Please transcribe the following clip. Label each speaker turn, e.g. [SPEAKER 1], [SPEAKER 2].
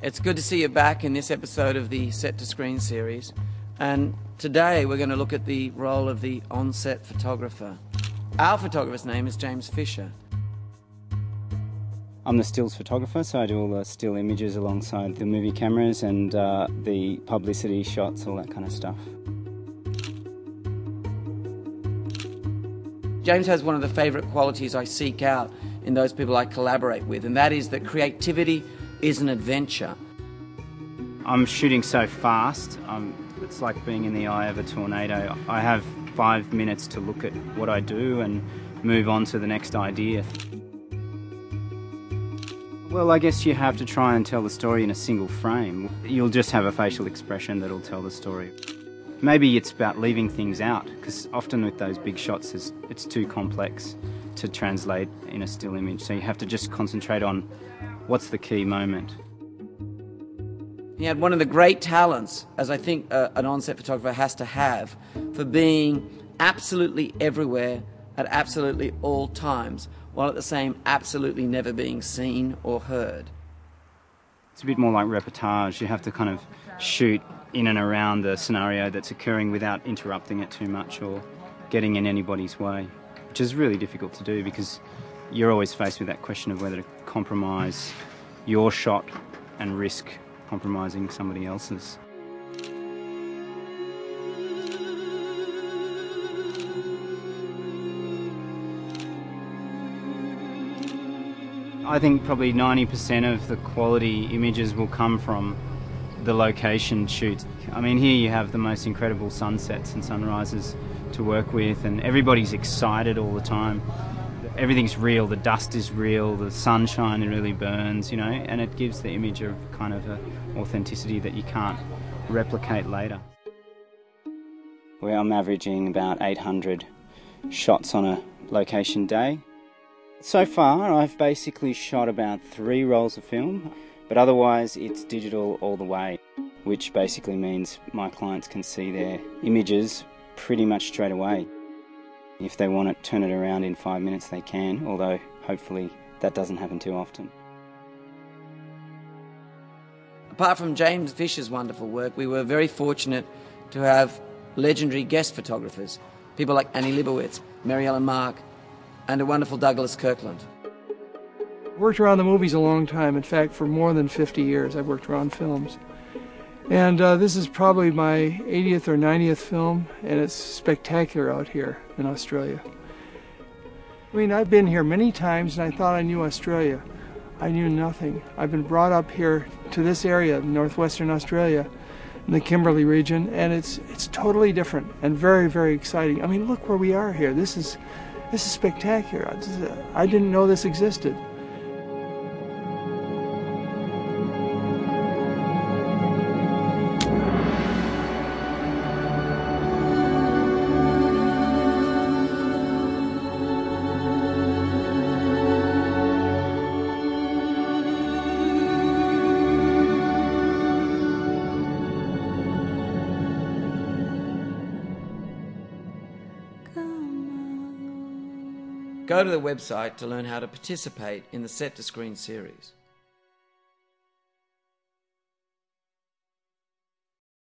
[SPEAKER 1] It's good to see you back in this episode of the Set to Screen series. And today we're going to look at the role of the on set photographer. Our photographer's name is James Fisher.
[SPEAKER 2] I'm the stills photographer, so I do all the still images alongside the movie cameras and uh, the publicity shots, all that kind of stuff.
[SPEAKER 1] James has one of the favourite qualities I seek out in those people I collaborate with, and that is that creativity is an adventure.
[SPEAKER 2] I'm shooting so fast, um, it's like being in the eye of a tornado. I have five minutes to look at what I do and move on to the next idea. Well, I guess you have to try and tell the story in a single frame. You'll just have a facial expression that'll tell the story. Maybe it's about leaving things out, because often with those big shots, it's, it's too complex to translate in a still image. So you have to just concentrate on what's the key moment.
[SPEAKER 1] He had one of the great talents, as I think uh, an on-set photographer has to have, for being absolutely everywhere at absolutely all times, while at the same absolutely never being seen or heard.
[SPEAKER 2] It's a bit more like reportage. You have to kind of shoot in and around the scenario that's occurring without interrupting it too much or getting in anybody's way, which is really difficult to do because you're always faced with that question of whether to compromise your shot and risk compromising somebody else's. I think probably 90% of the quality images will come from the location shoots. I mean, here you have the most incredible sunsets and sunrises to work with, and everybody's excited all the time. Everything's real, the dust is real, the sunshine really burns, you know, and it gives the image of kind of a authenticity that you can't replicate later. Well, I'm averaging about 800 shots on a location day. So far, I've basically shot about three rolls of film, but otherwise, it's digital all the way, which basically means my clients can see their images pretty much straight away. If they want to turn it around in five minutes, they can, although hopefully that doesn't happen too often.
[SPEAKER 1] Apart from James Fisher's wonderful work, we were very fortunate to have legendary guest photographers, people like Annie Leibovitz, Mary Ellen Mark, and a wonderful Douglas Kirkland.
[SPEAKER 3] Worked around the movies a long time. In fact, for more than 50 years, I've worked around films. And uh, this is probably my 80th or 90th film, and it's spectacular out here in Australia. I mean, I've been here many times, and I thought I knew Australia. I knew nothing. I've been brought up here to this area, northwestern Australia, in the Kimberley region, and it's it's totally different and very very exciting. I mean, look where we are here. This is this is spectacular. I didn't know this existed.
[SPEAKER 1] Go to the website to learn how to participate in the Set to Screen series.